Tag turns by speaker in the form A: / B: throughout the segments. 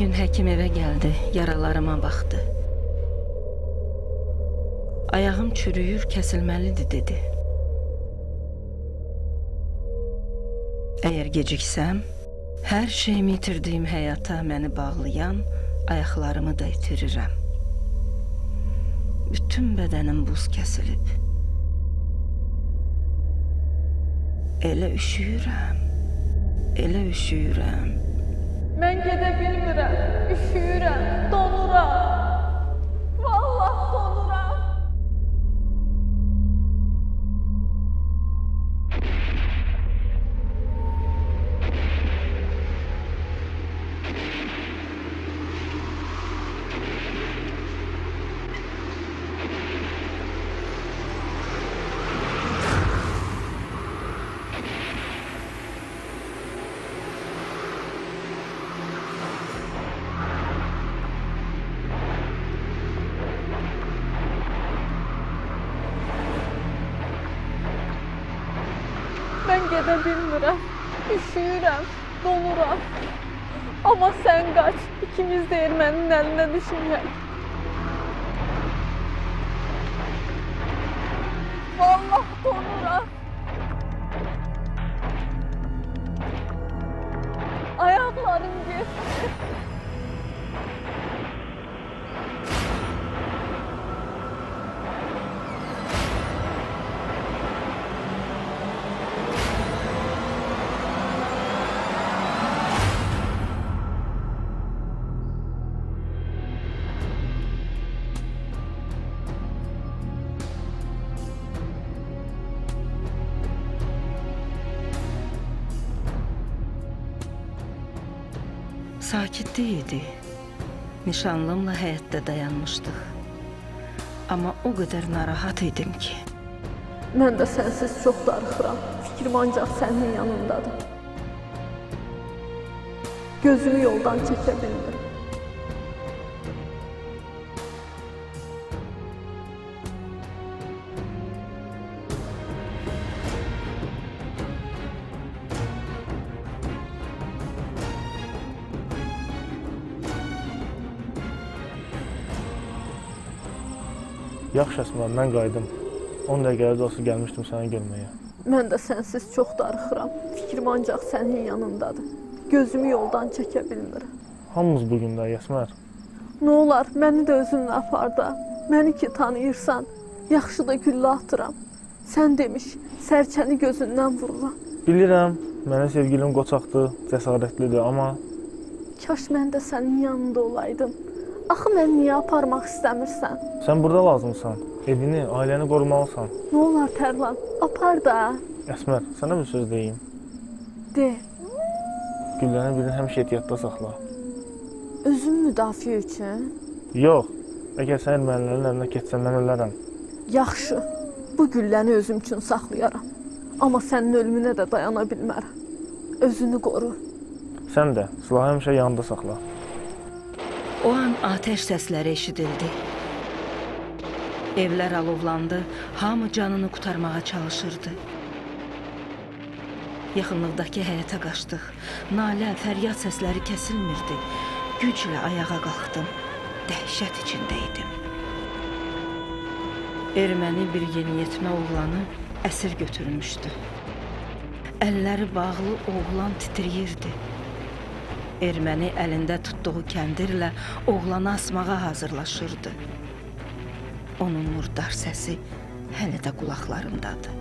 A: Bugün həkim evə gəldi, yaralarıma baxdı. Ayağım çürüyür, kəsilməlidir dedi. Əgər geciksəm, hər şeyimi itirdiyim həyata məni bağlayan ayaqlarımı da itirirəm. Bütün bədənim buz kəsilib. Elə üşüyürəm. Elə üşüyürəm.
B: Mən gedə bilmirəm. Bilmirəm. Üşüyürəm, donuram. Amma sən qaç, ikimiz də ermənin əlinə düşməyək. Vallahi
A: Sakitlik idi. Nişanlımla həyətdə dayanmışdıq. Amma o qədər narahat idim ki,
B: Mən də sənsiz çox darıxıram. Fikrim ancaq sənin yanındadır. Gözümü yoldan çəkə bilmirəm.
C: Yaxşı Əsmər, mən qayıdım. 10 dəqiqəyə də olsa gəlmişdim səni görməyə.
B: Mən də sənsiz çox darıxıram. Fikrim ancaq sənin yanındadır. Gözümü yoldan çəkə bilmirəm.
C: Hamımız bu gündəyik Əsmər.
B: Nə olar, məni də özünlə apar da. Məni ki tanıyırsan, yaxşı da güllə atıram. Sən demiş, sərçəni gözündən vururam.
C: Bilirəm, mənə sevgilim qoçaqdır, cəsarətlidir, amma
B: Kaş mən də sənin yanında olaydım. Axı mən niyə aparmaq istəmirsən?
C: sən burada lazımsan. Evini, ailəni qorumalısan.
B: Nə olar Tərlan, apar da.
C: Əsmər, sənə bir söz deyim.
B: De,
C: Gülləni birini həmişə ehtiyatda saxla.
B: özün müdafiə üçün.
C: Yox, əgər sən ermənilərin əlinə keçsən mən ölərəm.
B: Yaxşı. Bu gülləni özüm üçün saxlayaram. Amma sənin ölümünə də dayana bilmərəm. Özünü qoru.
C: Sən də silahı həmişə yanında saxla.
A: O an atəş səsləri eşidildi. Evlər alovlandı, hamı canını qurtarmağa çalışırdı. Yaxınlıqdakı həyətə qaçdıq. Nalə, fəryad səsləri kəsilmirdi. Güclə ayağa qalxdım. Dəhşət içində idim. Erməni bir yeniyetmə oğlanı əsir götürmüşdü. Əlləri bağlı oğlan titrəyirdi. Erməni əlində tutduğu kəndirlə oğlanı asmağa hazırlaşırdı. Onun murdar səsi hələ də qulaqlarımdadır.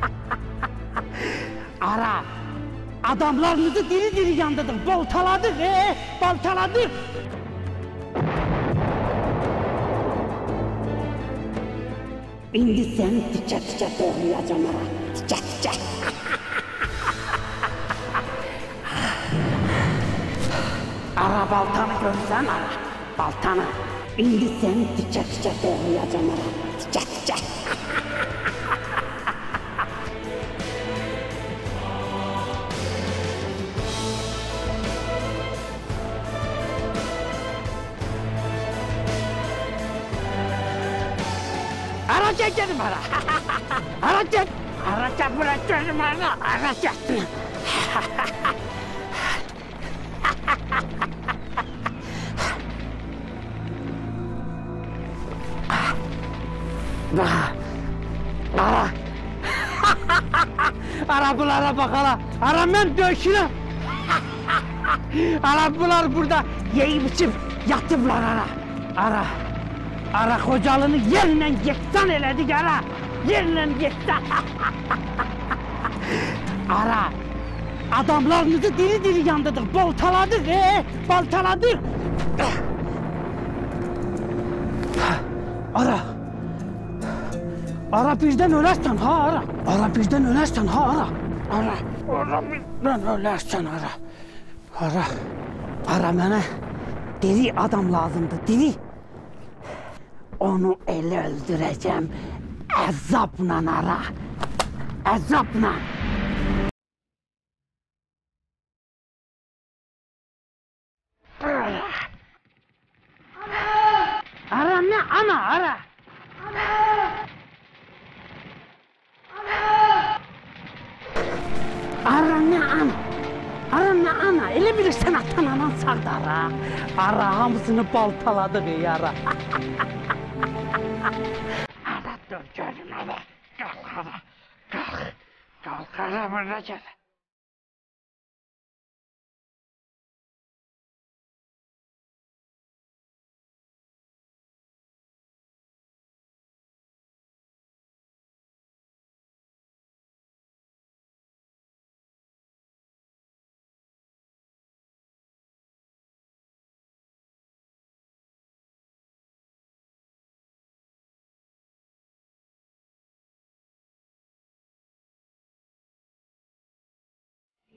D: Arap. Adamlarınızı diri diri yandırdık. Baltaladık he. Baltaladık. İndi seni tikə tikə doğrayacağım ara. Tikə ara baltanı görsən ara. Baltanı. İndi seni tikə tikə doğrayacağım ara. Tikə tikə. Ara çekelim ara. ara çek. Ara çek bırakıyorum ara. Ara Ara. ara bunlara bak ara. Ara ben döşürüm. ara bunlar burada yiyip içip yatıblar ara. Ara. Ara kocalığını yerle yeksan elədik ara. Yerle yeksan. ara. Adamlarınızı diri diri yandırdık, baltaladık, ee, baltaladık. Ara. Ara birden ölersen ha ara. Ara birden ölersen ha ara. Ara. Ara birden ölersen ara. Ara. Ara mənə diri adam lazımdır, diri. Onu elə öldürəcəm. Əzabla ara. Əzabla. Ara ne ana ara. Arana ana. Arana ana. Elə bilirsən atan anan sağdır ha. Ara hamısını baltaladı be yara. ana dur görüm ana. Qalx ana. Qalx. Qalx ana burada gəl.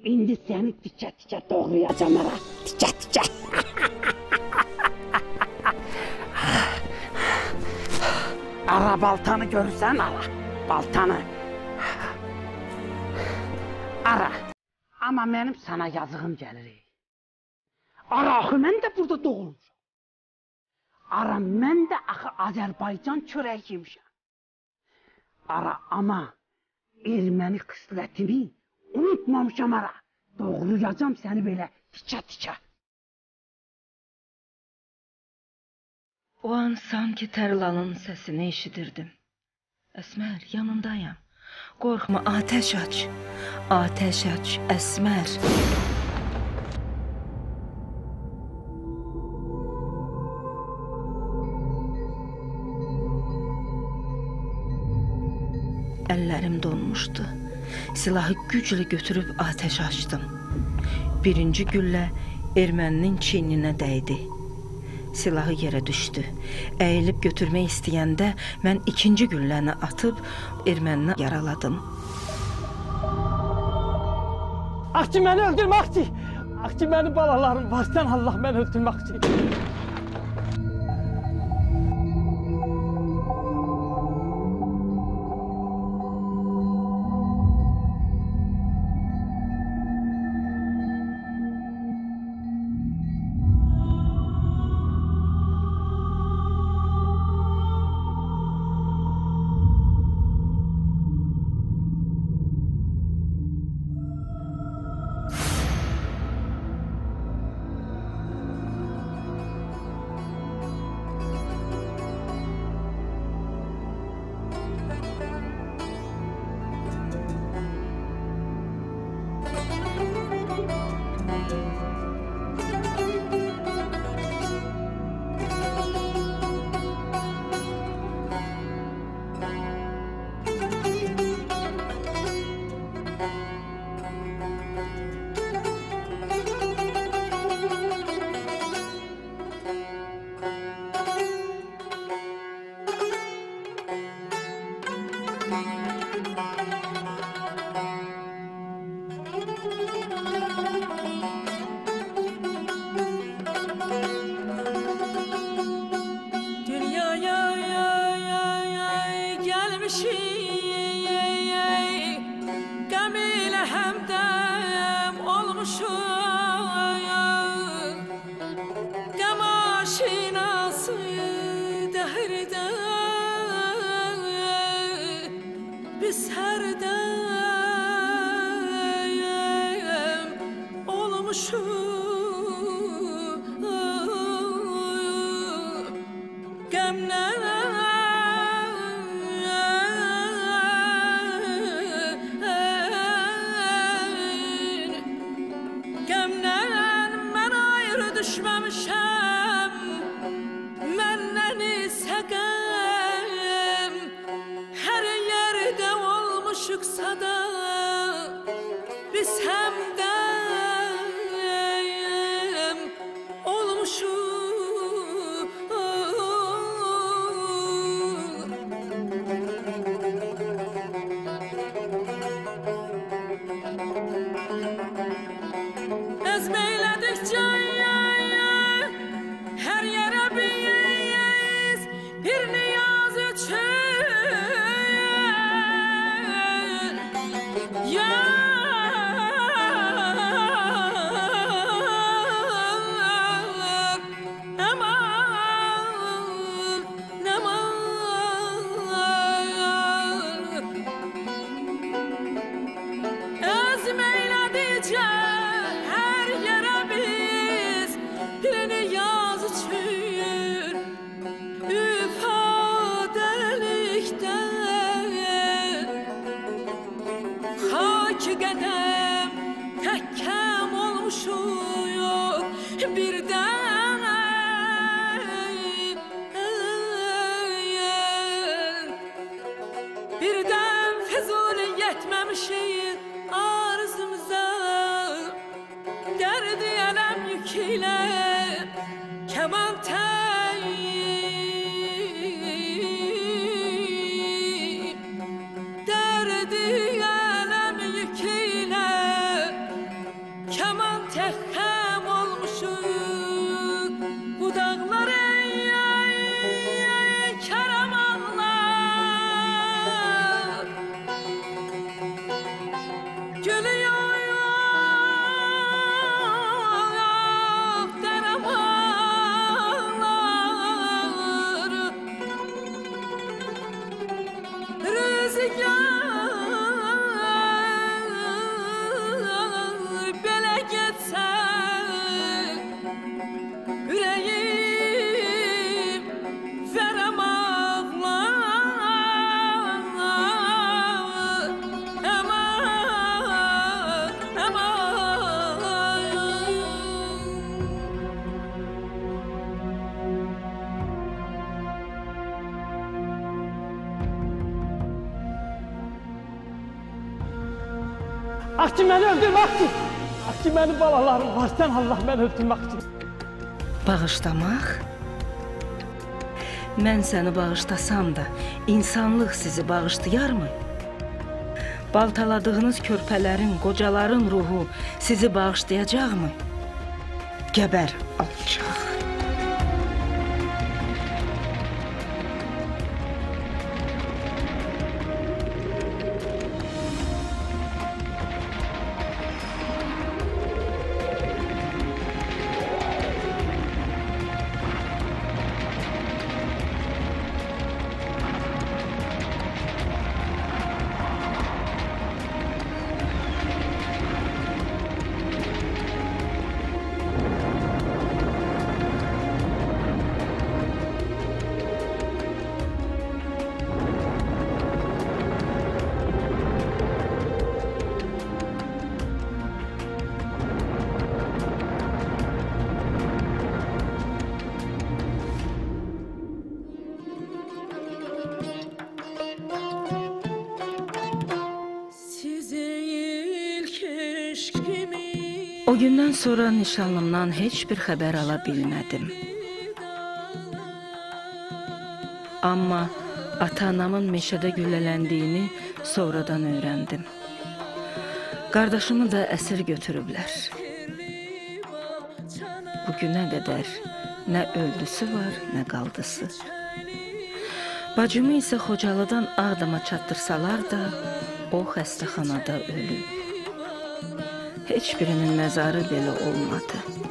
D: İndi seni tikə tikə doğrayacağım ara. Tikə tikə. ara baltanı görürsən ara. Baltanı. Ara. Amma mənim sana yazığım gəlir. Ara axı mən də burada doğulmuşam. Ara mən də axı Azərbaycan çörək yemişəm. Ara amma erməni xislətimi unutmamışam ara. Doğrayacağım səni belə tikə tikə.
A: O an sanki Tərlanın səsini eşidirdim. Əsmər, yanındayam. Qorxma, atəş aç. Atəş aç, Əsmər. Əllərim donmuşdu. Silahı güclə götürüb atəş açdım. Birinci güllə erməninin çiyninə dəydi. Silahı yerə düşdü. Əyilib götürmək istəyəndə mən ikinci gülləni atıb ermənini yaraladım.
E: Akçı məni öldürmə Akçı. Akçı mənim balalarım var. Sən Allah məni öldürmə Akçı. 说。
F: Akçı məni öldürmək üçün. Akçı mənim balalarım var. Sən Allah məni öldürmək üçün.
A: Bağışlamaq? Mən səni bağışlasam da, insanlıq sizi bağışlayarmı? Baltaladığınız körpələrin, qocaların ruhu sizi bağışlayacaqmı? Gəbər alçaq. O gündən sonra nişanlımdan heç bir xəbər ala bilmədim. Amma ata-anamın meşədə güllələndiyini sonradan öyrəndim. Qardaşımı da əsir götürüblər. Bu günə qədər nə öldüsü var, nə qaldısı. Bacımı isə Xocalıdan Ağdama çatdırsalar da, o xəstəxanada ölüb. Heç birinin məzarı belə olmadı.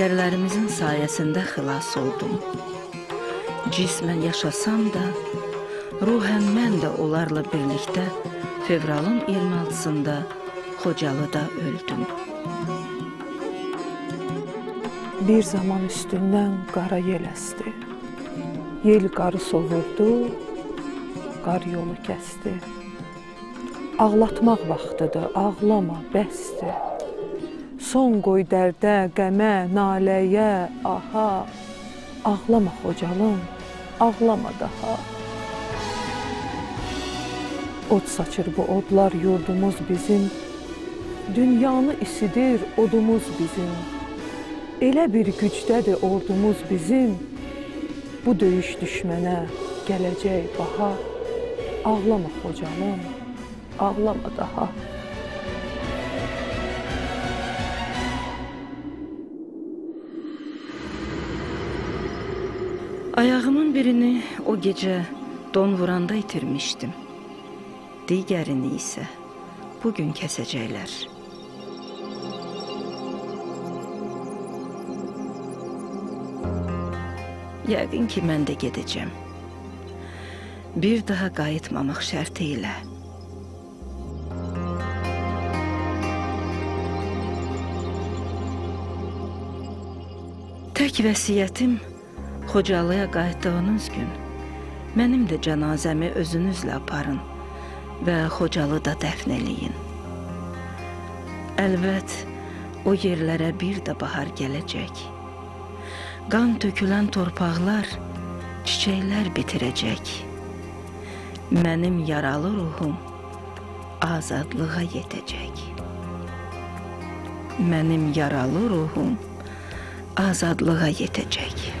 A: Əskərlərimizin sayəsində xilas oldum. Cismən yaşasam da, ruhən mən də onlarla birlikdə fevralın 26-sında Xocalıda öldüm.
G: Bir zaman üstündən qara yel əsdi. Yel qarı sovurdu, qar yolu kəsdi. Ağlatmaq vaxtıdır, ağlama, bəsdir. Son qoy dərdə, qəmə, naləyə, aha. Ağlama xocalım, ağlama daha. Od saçır bu odlar yurdumuz bizim. Dünyanı isidir odumuz bizim. Elə bir gücdədir ordumuz bizim. Bu döyüş düşmənə gələcək baha. Ağlama xocalım, ağlama daha.
A: Ayağımın birini o gecə don vuranda itirmişdim. Digərini isə bu gün kəsəcəklər. Yəqin ki, mən də gedəcəm. Bir daha qayıtmamaq şərti ilə. Tək vəsiyyətim Xocalıya qayıtdığınız gün mənim də cənazəmi özünüzlə aparın və Xocalıda dəfn eləyin. Əlbət, o yerlərə bir də bahar gələcək. Qan tökülən torpaqlar çiçəklər bitirəcək. Mənim yaralı ruhum azadlığa yetəcək. Mənim yaralı ruhum azadlığa yetəcək.